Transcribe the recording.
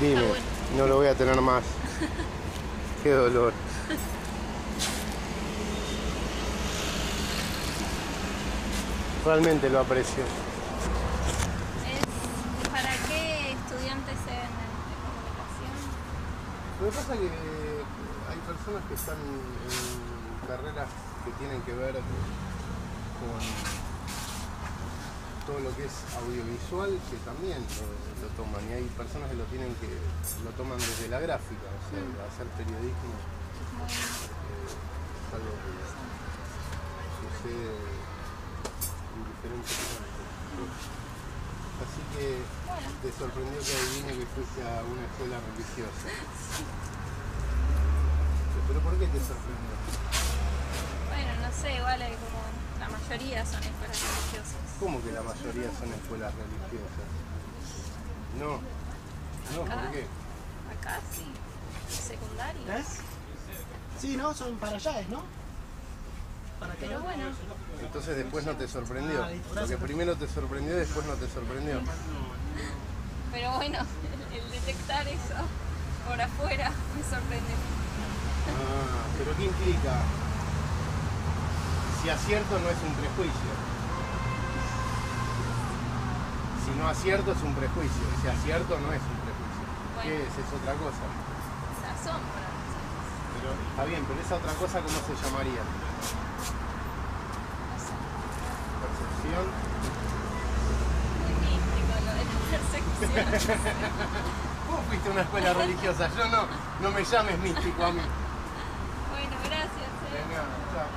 Dime, bueno. no lo voy a tener más. Qué dolor. Realmente lo aprecio. Es para qué estudiantes se venden de comunicación. Lo que pasa es que hay personas que están en carreras que tienen que ver con todo lo que es audiovisual, que también lo, lo toman. Y hay personas que lo tienen que lo toman desde la gráfica, o sea, hacer periodismo eh, es algo que sucede en diferentes campos. Así que te sorprendió que adivine que fuiste a una escuela religiosa. ¿Pero por qué te sorprendió? Mayoría son escuelas religiosas. ¿Cómo que la mayoría son escuelas religiosas? No. No, ¿por qué? Acá sí. Secundaria. ¿Ves? Sí, ¿no? Son para allá, ¿no? Para que Pero bueno, Entonces después no te sorprendió. Ah, Lo que primero te sorprendió y después no te sorprendió. pero bueno, el, el detectar eso por afuera me sorprende. Ah, pero ¿qué implica? Si acierto no es un prejuicio. Si no acierto es un prejuicio. Si acierto no es un prejuicio. ¿Qué es? Es otra cosa. Se asombra. Pero está bien, pero esa otra cosa ¿cómo se llamaría? Percepción. Muy místico lo de la persecución. ¿Cómo fuiste a una escuela religiosa? Yo no, no me llames místico a mí. bueno, gracias. eh. Venga, chao.